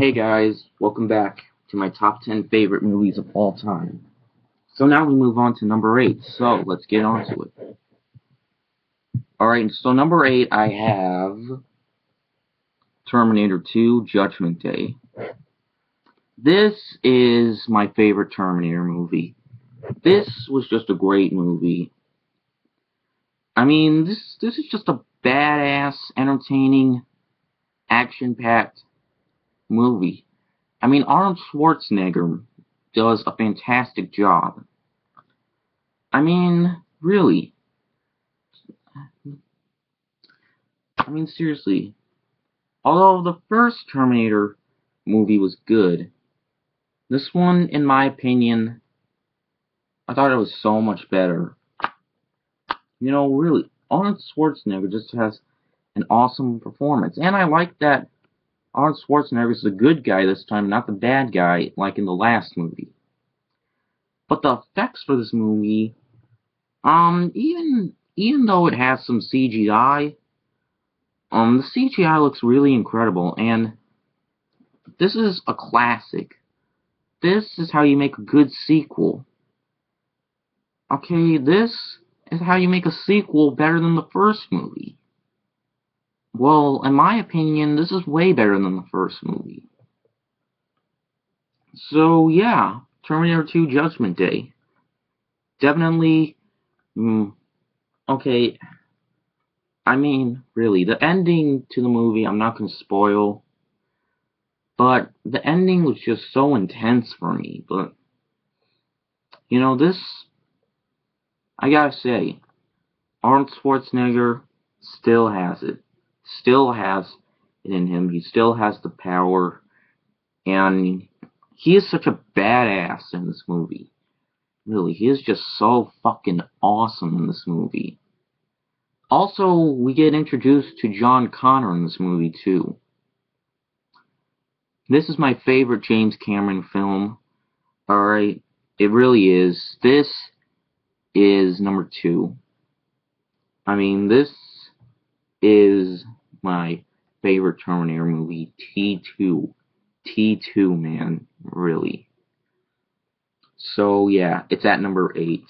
Hey guys, welcome back to my top 10 favorite movies of all time. So now we move on to number 8, so let's get on to it. Alright, so number 8 I have Terminator 2 Judgment Day. This is my favorite Terminator movie. This was just a great movie. I mean, this this is just a badass, entertaining, action-packed movie. I mean, Arnold Schwarzenegger does a fantastic job. I mean, really. I mean, seriously. Although the first Terminator movie was good, this one, in my opinion, I thought it was so much better. You know, really, Arnold Schwarzenegger just has an awesome performance. And I like that Arnold Schwarzenegger is the good guy this time, not the bad guy like in the last movie. But the effects for this movie, um, even even though it has some CGI, um, the CGI looks really incredible, and this is a classic. This is how you make a good sequel. Okay, this is how you make a sequel better than the first movie. Well, in my opinion, this is way better than the first movie. So, yeah, Terminator 2 Judgment Day. Definitely, mm, okay, I mean, really, the ending to the movie, I'm not going to spoil, but the ending was just so intense for me, but, you know, this, I gotta say, Arnold Schwarzenegger still has it still has it in him. He still has the power. And he is such a badass in this movie. Really, he is just so fucking awesome in this movie. Also, we get introduced to John Connor in this movie, too. This is my favorite James Cameron film. Alright, it really is. This is number two. I mean, this is my favorite Terminator movie, T2. T2, man, really. So, yeah, it's at number 8.